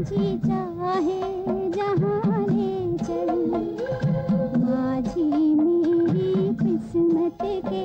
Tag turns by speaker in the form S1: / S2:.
S1: तुझे चाहे जहाँ माझी मेरी किस्मत के